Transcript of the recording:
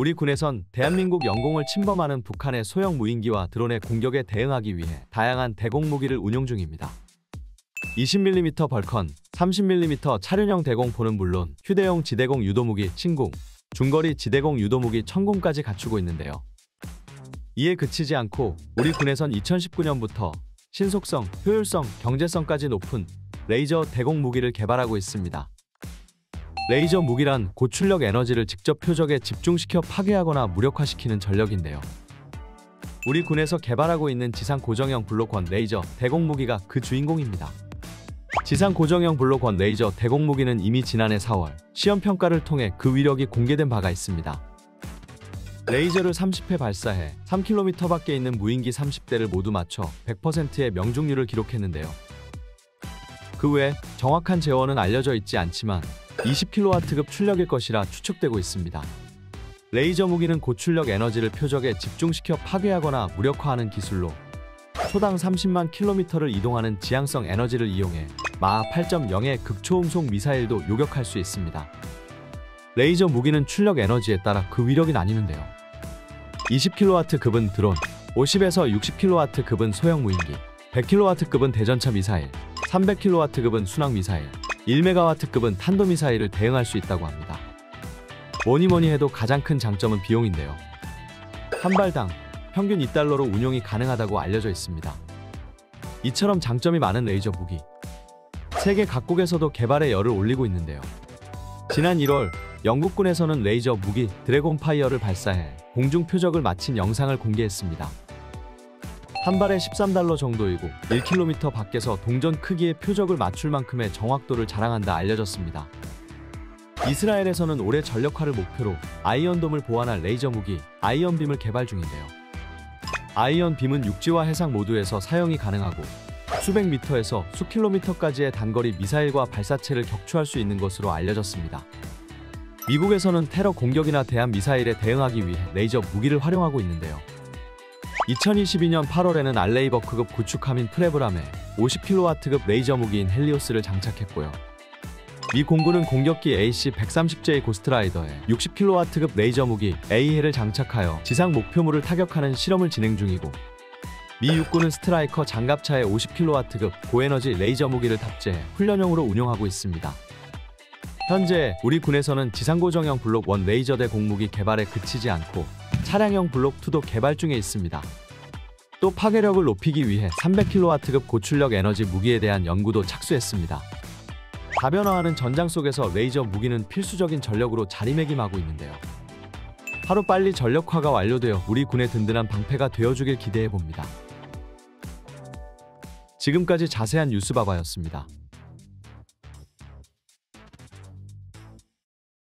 우리 군에선 대한민국 영공을 침범하는 북한의 소형 무인기와 드론의 공격에 대응하기 위해 다양한 대공 무기를 운용 중입니다. 20mm 벌컨, 30mm 차륜형 대공포는 물론 휴대용 지대공 유도무기 신공, 중거리 지대공 유도무기 천공까지 갖추고 있는데요. 이에 그치지 않고 우리 군에선 2019년부터 신속성, 효율성, 경제성까지 높은 레이저 대공 무기를 개발하고 있습니다. 레이저 무기란 고출력 에너지를 직접 표적에 집중시켜 파괴하거나 무력화시키는 전력인데요. 우리 군에서 개발하고 있는 지상 고정형 블록원 레이저 대공 무기가 그 주인공입니다. 지상 고정형 블록원 레이저 대공 무기는 이미 지난해 4월 시험 평가를 통해 그 위력이 공개된 바가 있습니다. 레이저를 30회 발사해 3km 밖에 있는 무인기 30대를 모두 맞춰 100%의 명중률을 기록했는데요. 그 외 정확한 제원은 알려져 있지 않지만 20kW급 출력일 것이라 추측되고 있습니다. 레이저 무기는 고출력 에너지를 표적에 집중시켜 파괴하거나 무력화하는 기술로 초당 30만 킬로미터를 이동하는 지향성 에너지를 이용해 마하 8.0의 극초음속 미사일도 요격할 수 있습니다. 레이저 무기는 출력 에너지에 따라 그 위력이 나뉘는데요. 20kW급은 드론, 50에서 60kW급은 소형 무인기, 100kW급은 대전차 미사일, 300kW급은 순항 미사일, 1메가와트급은 탄도미사일을 대응할 수 있다고 합니다. 뭐니 뭐니 해도 가장 큰 장점은 비용인데요. 한 발당 평균 2달러로 운용이 가능하다고 알려져 있습니다. 이처럼 장점이 많은 레이저 무기. 세계 각국에서도 개발에 열을 올리고 있는데요. 지난 1월 영국군에서는 레이저 무기 드래곤 파이어를 발사해 공중 표적을 맞힌 영상을 공개했습니다. 한 발에 13달러 정도이고 1km 밖에서 동전 크기의 표적을 맞출 만큼의 정확도를 자랑한다 알려졌습니다. 이스라엘에서는 올해 전력화를 목표로 아이언돔을 보완할 레이저 무기 아이언빔을 개발 중인데요. 아이언빔은 육지와 해상 모두에서 사용이 가능하고 수백 미터에서 수 킬로미터까지의 단거리 미사일과 발사체를 격추할 수 있는 것으로 알려졌습니다. 미국에서는 테러 공격이나 대함 미사일에 대응하기 위해 레이저 무기를 활용하고 있는데요. 2022년 8월에는 알레이버크급 구축함인 프레블함에 50kW급 레이저 무기인 헬리오스를 장착했고요. 미 공군은 공격기 AC-130J 고스트라이더에 60kW급 레이저 무기 AHEL을 장착하여 지상 목표물을 타격하는 실험을 진행 중이고 미 육군은 스트라이커 장갑차에 50kW급 고에너지 레이저 무기를 탑재해 훈련용으로 운용하고 있습니다. 현재 우리 군에서는 지상고정형 블록 1 레이저 대공 무기 개발에 그치지 않고 차량형 블록 2도 개발 중에 있습니다. 또 파괴력을 높이기 위해 300kW급 고출력 에너지 무기에 대한 연구도 착수했습니다. 다변화하는 전장 속에서 레이저 무기는 필수적인 전력으로 자리매김하고 있는데요. 하루빨리 전력화가 완료되어 우리 군의 든든한 방패가 되어주길 기대해봅니다. 지금까지 자세한 뉴스바바였습니다.